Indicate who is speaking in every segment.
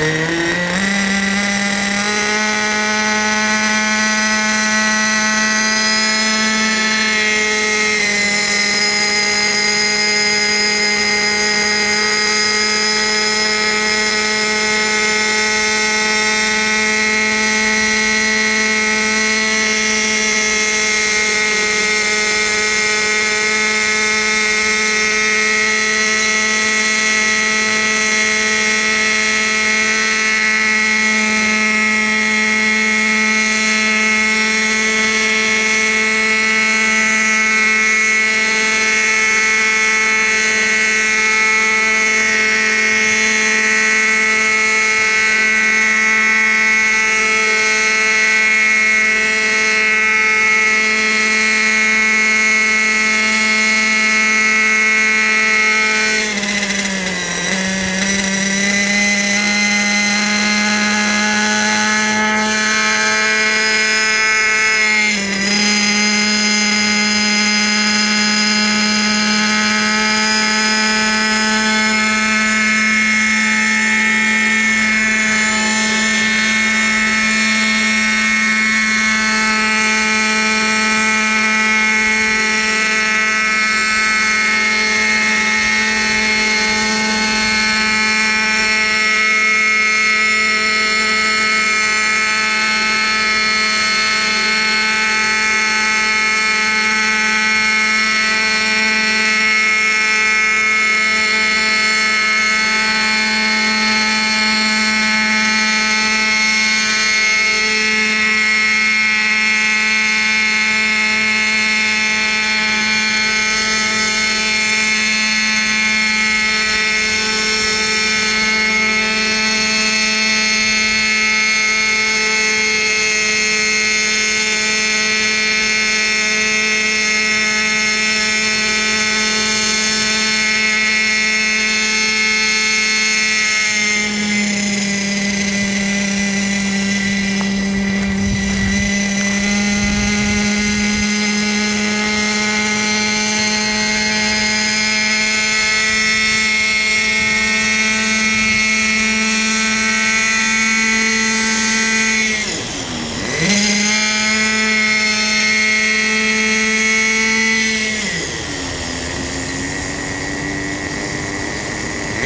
Speaker 1: Música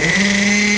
Speaker 1: Música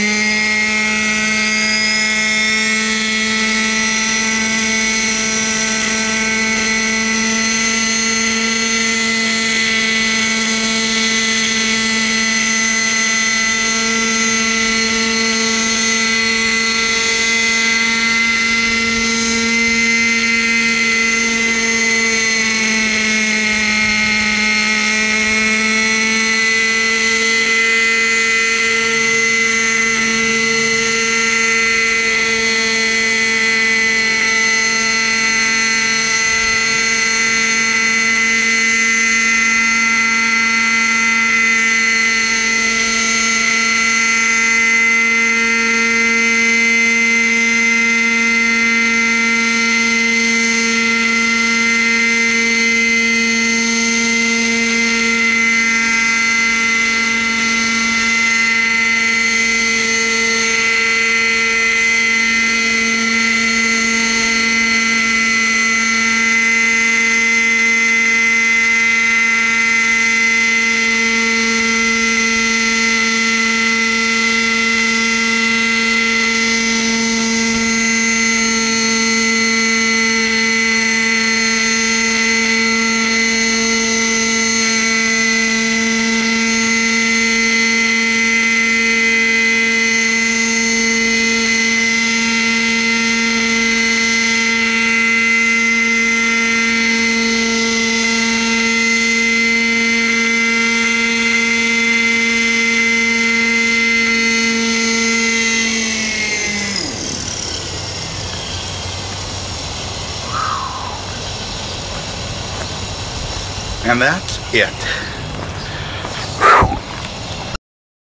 Speaker 1: And that's it.